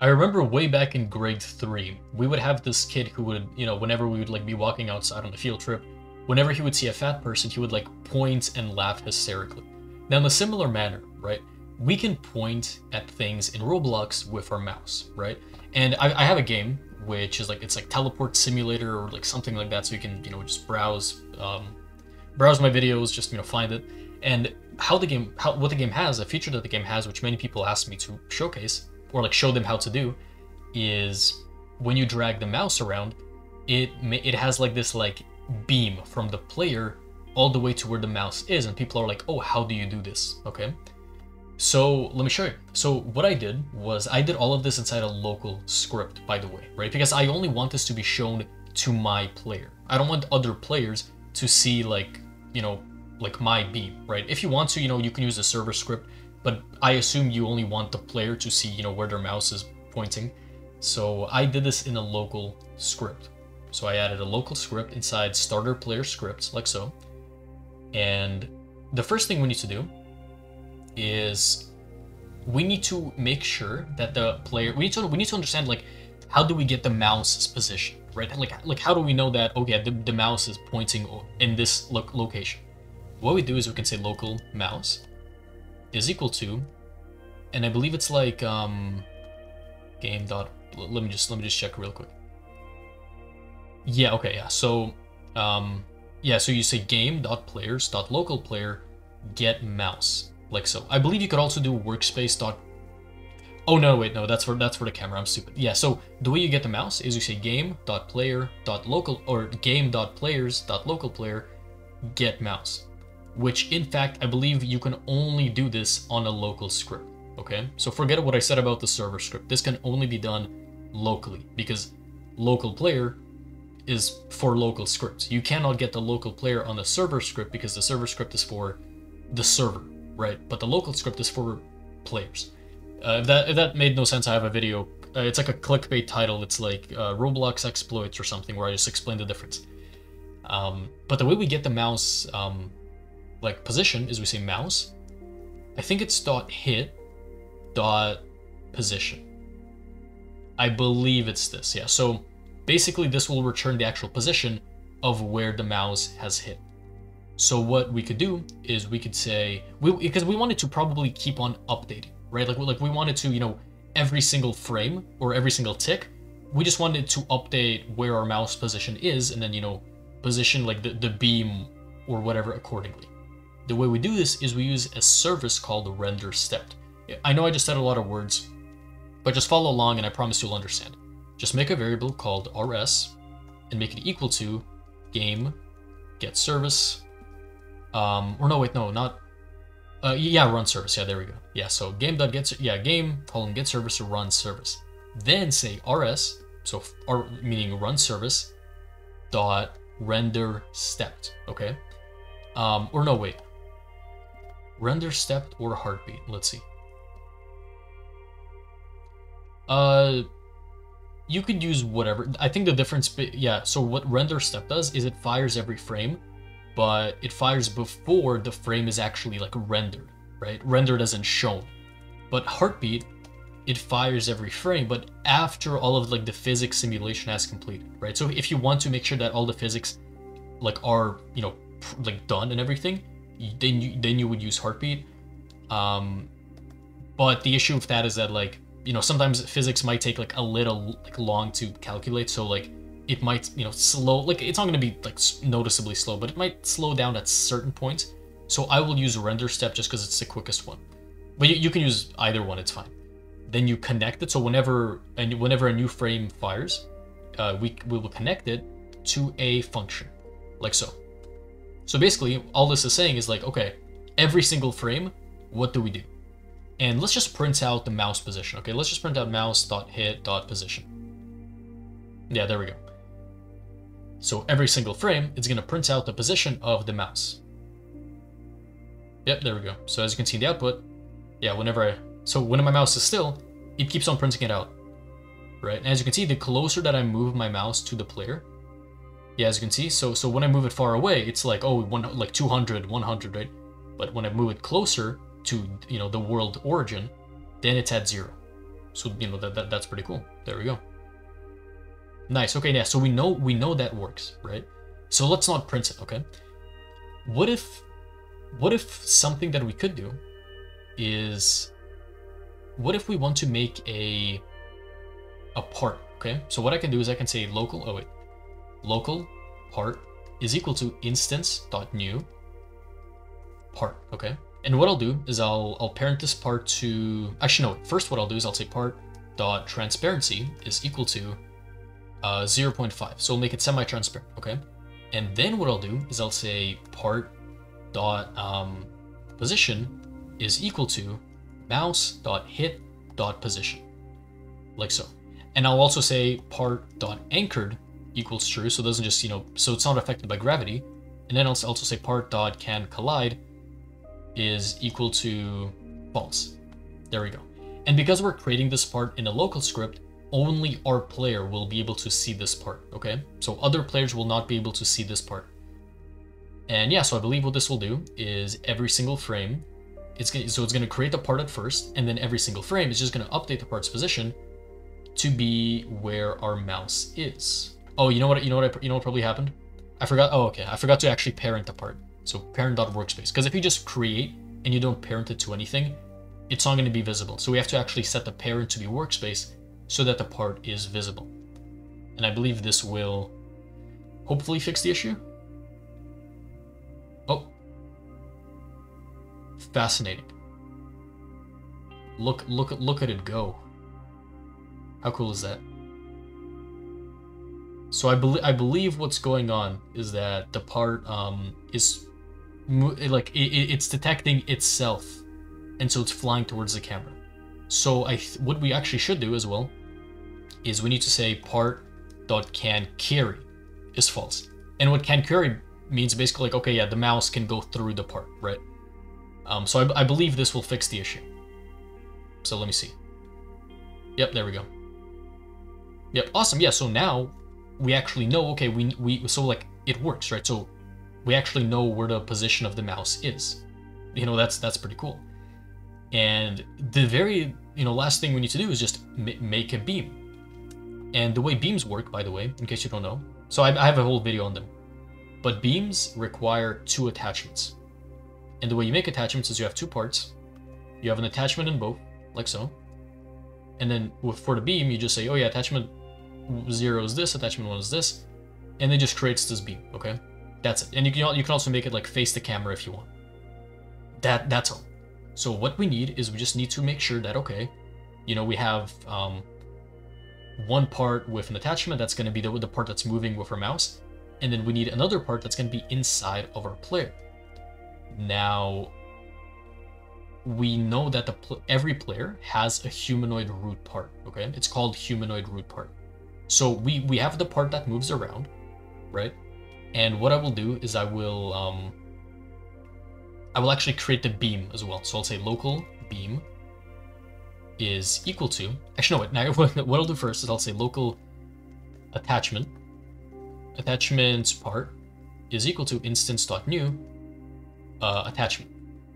I remember way back in grade three, we would have this kid who would, you know, whenever we would like be walking outside on a field trip, whenever he would see a fat person, he would like point and laugh hysterically. Now, in a similar manner, right, we can point at things in Roblox with our mouse, right? And I, I have a game which is like it's like teleport simulator or like something like that, so you can you know just browse um, browse my videos, just you know find it. And how the game, how what the game has, a feature that the game has, which many people ask me to showcase or like show them how to do, is when you drag the mouse around, it it has like this like beam from the player all the way to where the mouse is, and people are like, oh, how do you do this? Okay. So let me show you. So what I did was I did all of this inside a local script, by the way, right? Because I only want this to be shown to my player. I don't want other players to see like, you know, like my beam, right? If you want to, you know, you can use a server script, but I assume you only want the player to see, you know, where their mouse is pointing. So I did this in a local script. So I added a local script inside starter player scripts, like so. And the first thing we need to do is we need to make sure that the player we need to we need to understand like how do we get the mouse's position right like like how do we know that okay the, the mouse is pointing in this lo location what we do is we can say local mouse is equal to and i believe it's like um game dot let me just let me just check real quick yeah okay yeah so um yeah so you say game dot players dot local player get mouse like so. I believe you could also do workspace dot. Oh no, wait, no, that's for that's for the camera. I'm stupid. Yeah, so the way you get the mouse is you say game dot player dot local or game dot players dot local player get mouse, which in fact I believe you can only do this on a local script. Okay, so forget what I said about the server script. This can only be done locally because local player is for local scripts. You cannot get the local player on the server script because the server script is for the server right? But the local script is for players. Uh, if that if that made no sense, I have a video. Uh, it's like a clickbait title. It's like uh, Roblox exploits or something, where I just explain the difference. Um, but the way we get the mouse um, like position is we say mouse. I think it's dot hit dot position. I believe it's this. Yeah. So basically, this will return the actual position of where the mouse has hit. So what we could do is we could say we because we wanted to probably keep on updating, right? Like like we wanted to, you know, every single frame or every single tick, we just wanted to update where our mouse position is and then, you know, position like the, the beam or whatever accordingly. The way we do this is we use a service called render stepped. I know I just said a lot of words, but just follow along and I promise you'll understand. Just make a variable called rs and make it equal to game get service um, or no, wait, no, not. Uh, yeah, run service. Yeah, there we go. Yeah, so game dot get yeah game colon get service or run service. Then say rs, so r meaning run service, dot render stepped. Okay. Um, or no, wait. Render step or heartbeat. Let's see. Uh, you could use whatever. I think the difference, yeah. So what render step does is it fires every frame but it fires before the frame is actually like rendered, right? Rendered as in shown. But Heartbeat, it fires every frame, but after all of like the physics simulation has completed, right? So if you want to make sure that all the physics like are, you know, like done and everything, then you then you would use Heartbeat. Um, but the issue with that is that like, you know, sometimes physics might take like a little like long to calculate. So like it might, you know, slow, like it's not going to be like noticeably slow, but it might slow down at certain points. So I will use render step just because it's the quickest one. But you, you, can use either one, it's fine. Then you connect it. So whenever and whenever a new frame fires, uh, we, we will connect it to a function, like so. So basically, all this is saying is like, okay, every single frame, what do we do? And let's just print out the mouse position. Okay, let's just print out mouse dot hit dot position. Yeah, there we go. So every single frame, it's going to print out the position of the mouse. Yep, there we go. So as you can see in the output, yeah, whenever I, so when my mouse is still, it keeps on printing it out, right? And as you can see, the closer that I move my mouse to the player, yeah, as you can see, so so when I move it far away, it's like, oh, one, like 200, 100, right? But when I move it closer to, you know, the world origin, then it's at zero. So you know that, that that's pretty cool. There we go. Nice. Okay, yeah. So we know we know that works, right? So let's not print it. Okay. What if what if something that we could do is what if we want to make a a part? Okay. So what I can do is I can say local. Oh wait, local part is equal to instance dot new part. Okay. And what I'll do is I'll I'll parent this part to actually no. First, what I'll do is I'll say part dot transparency is equal to uh, 0.5. So we'll make it semi-transparent. Okay. And then what I'll do is I'll say part dot um, position is equal to mouse dot hit dot position, like so. And I'll also say part dot anchored equals true, so it doesn't just you know so it's not affected by gravity. And then I'll also say part dot can collide is equal to false. There we go. And because we're creating this part in a local script, only our player will be able to see this part, okay? So other players will not be able to see this part. And yeah, so I believe what this will do is every single frame, it's gonna, so it's going to create the part at first, and then every single frame is just going to update the part's position to be where our mouse is. Oh, you know what? You know what? I, you know what probably happened? I forgot. Oh, okay. I forgot to actually parent the part. So parent.workspace. Because if you just create and you don't parent it to anything, it's not going to be visible. So we have to actually set the parent to be workspace so that the part is visible. And I believe this will hopefully fix the issue. Oh. Fascinating. Look, look, look at it go. How cool is that? So I believe I believe what's going on is that the part um, is like it, it's detecting itself, and so it's flying towards the camera. So I what we actually should do as well is we need to say part dot can query is false, and what can query means basically like okay yeah the mouse can go through the part right. Um, so I, I believe this will fix the issue. So let me see. Yep, there we go. Yep, awesome. Yeah, so now we actually know. Okay, we we so like it works right. So we actually know where the position of the mouse is. You know, that's that's pretty cool. And the very you know last thing we need to do is just make a beam. And the way beams work, by the way, in case you don't know, so I, I have a whole video on them. But beams require two attachments. And the way you make attachments is you have two parts. You have an attachment in both, like so. And then with, for the beam, you just say, oh yeah, attachment zero is this, attachment one is this, and it just creates this beam, okay? That's it. And you can, you can also make it like face the camera if you want. That That's all. So what we need is we just need to make sure that, okay, you know, we have um, one part with an attachment that's going to be the, the part that's moving with our mouse, and then we need another part that's going to be inside of our player. Now, we know that the pl every player has a humanoid root part, okay? It's called humanoid root part. So we, we have the part that moves around, right? And what I will do is I will um, I will actually create the beam as well. So I'll say local beam is equal to actually no wait, now what I'll do first is I'll say local attachment attachments part is equal to instance.new uh, attachment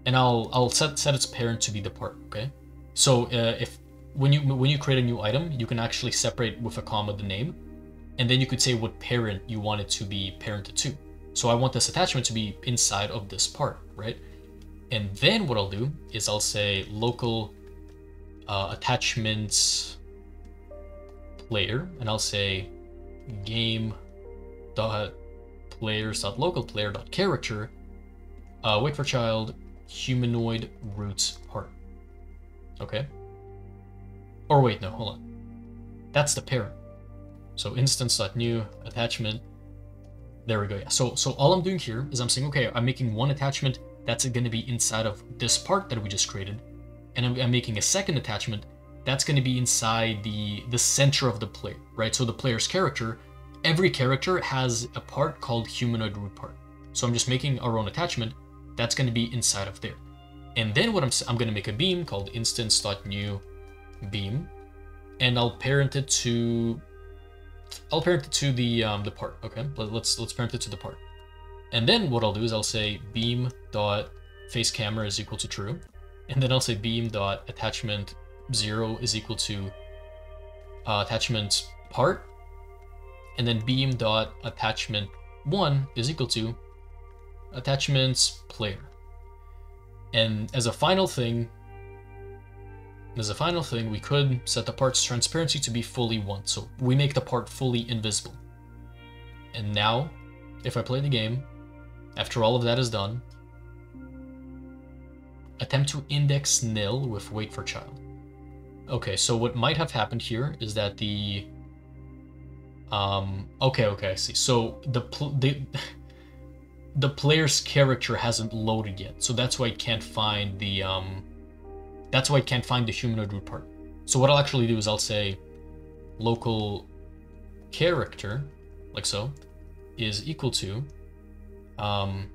and I'll I'll set set its parent to be the part okay so uh, if when you when you create a new item you can actually separate with a comma the name and then you could say what parent you want it to be parented to. So I want this attachment to be inside of this part, right? And then what I'll do is I'll say local uh, attachments player, and I'll say game dot players dot local player dot character uh, wait for child humanoid roots part. Okay. Or wait, no, hold on. That's the parent. So instance.new attachment. There we go. Yeah. So so all I'm doing here is I'm saying, okay, I'm making one attachment that's going to be inside of this part that we just created, and I'm, I'm making a second attachment that's going to be inside the the center of the player, right? So the player's character, every character has a part called humanoid root part. So I'm just making our own attachment that's going to be inside of there. And then what I'm I'm going to make a beam called instance.new beam, and I'll parent it to I'll parent it to the um, the part. Okay, let's let's parent it to the part. And then what I'll do is I'll say beam dot face camera is equal to true, and then I'll say beam dot attachment 0 is equal to uh, attachment part, and then beam dot attachment 1 is equal to attachments player. And as a final thing, as a final thing, we could set the part's transparency to be fully 1, so we make the part fully invisible. And now, if I play the game, after all of that is done, attempt to index nil with wait for child. Okay, so what might have happened here is that the um okay, okay, I see. So the the the player's character hasn't loaded yet. So that's why it can't find the um that's why I can't find the humanoid root part. So what I'll actually do is I'll say local character like so is equal to um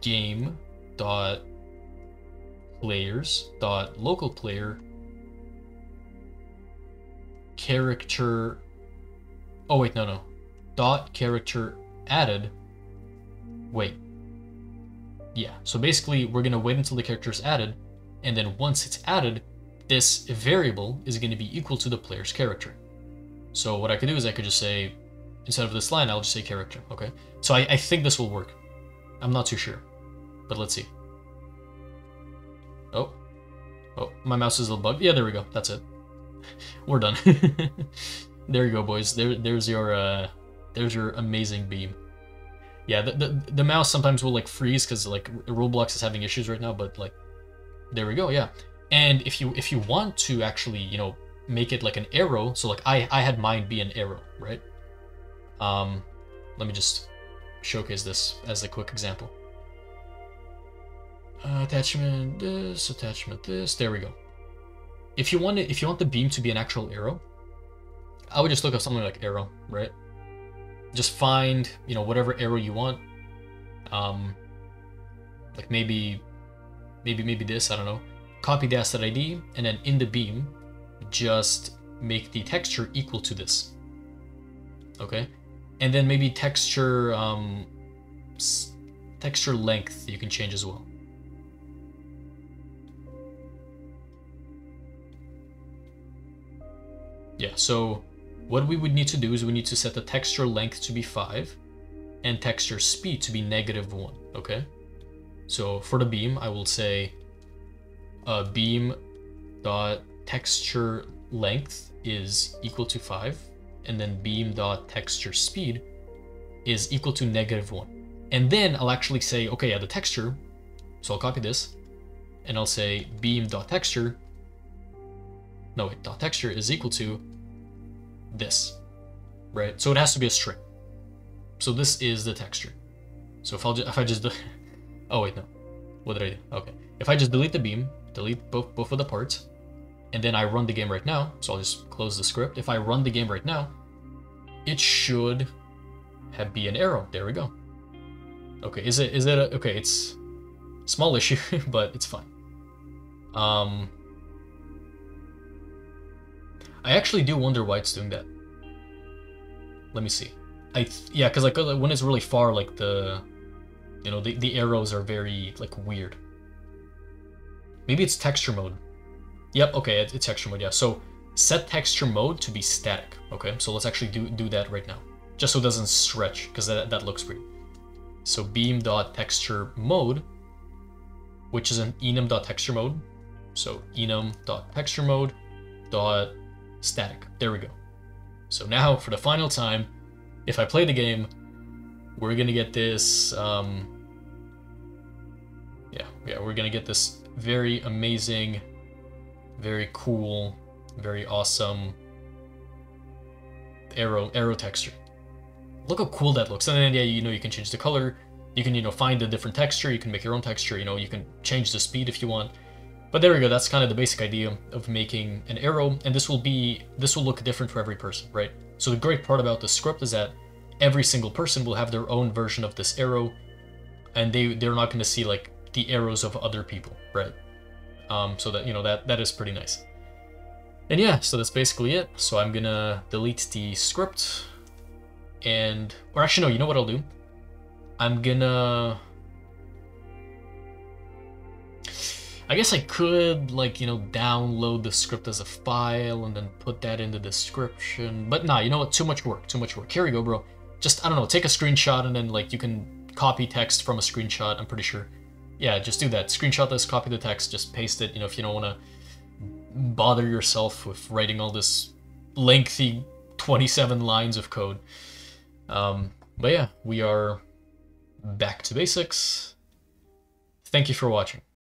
game dot players dot local player character. Oh wait no no. Dot character added. Wait yeah so basically we're gonna wait until the character is added and then once it's added this variable is going to be equal to the player's character so what I could do is I could just say instead of this line I'll just say character okay so I, I think this will work I'm not too sure but let's see Oh. Oh, my mouse is a little bugged. Yeah, there we go. That's it. We're done. there you go, boys. There, there's your, uh, there's your amazing beam. Yeah, the, the, the mouse sometimes will like freeze because like Roblox is having issues right now, but like, there we go. Yeah, and if you if you want to actually you know make it like an arrow, so like I I had mine be an arrow, right? Um, let me just showcase this as a quick example. Uh, attachment this, attachment this. There we go. If you want it, if you want the beam to be an actual arrow, I would just look up something like arrow, right? Just find, you know, whatever arrow you want. Um, like maybe, maybe, maybe this, I don't know. Copy the asset ID, and then in the beam, just make the texture equal to this. Okay? And then maybe texture, um, texture length you can change as well. Yeah, so what we would need to do is we need to set the texture length to be 5 and texture speed to be negative 1, okay? So for the beam, I will say uh, beam dot texture length is equal to 5 and then beam dot texture speed is equal to negative 1. And then I'll actually say, okay, yeah, the texture, so I'll copy this, and I'll say beam dot texture, no wait, dot texture is equal to this, right? So it has to be a string. So this is the texture. So if I'll if I just oh wait no, what did I do? Okay, if I just delete the beam, delete both both of the parts, and then I run the game right now. So I'll just close the script. If I run the game right now, it should have be an arrow. There we go. Okay, is it is it a, okay? It's small issue, but it's fine. Um, I actually do wonder why it's doing that. Let me see. I yeah, because like when it's really far, like the, you know, the the arrows are very like weird. Maybe it's texture mode. Yep. Okay, it's texture mode. Yeah. So set texture mode to be static. Okay. So let's actually do do that right now, just so it doesn't stretch, because that that looks weird. So beam dot texture mode, which is an enum dot texture mode. So enum dot texture mode dot static. There we go. So now, for the final time, if I play the game, we're gonna get this, um, yeah, yeah, we're gonna get this very amazing, very cool, very awesome arrow arrow texture. Look how cool that looks. And then yeah, you know you can change the color, you can you know find a different texture, you can make your own texture, you know you can change the speed if you want. But there we go, that's kind of the basic idea of making an arrow, and this will be, this will look different for every person, right? So the great part about the script is that every single person will have their own version of this arrow, and they, they're not going to see like the arrows of other people, right? Um, so that, you know, that, that is pretty nice. And yeah, so that's basically it. So I'm gonna delete the script, and, or actually no, you know what I'll do? I'm gonna, I guess I could, like, you know, download the script as a file and then put that in the description. But nah, you know what? Too much work, too much work. Here we go, bro. Just, I don't know, take a screenshot and then, like, you can copy text from a screenshot, I'm pretty sure. Yeah, just do that. Screenshot this, copy the text, just paste it, you know, if you don't want to bother yourself with writing all this lengthy 27 lines of code. Um, but yeah, we are back to basics. Thank you for watching.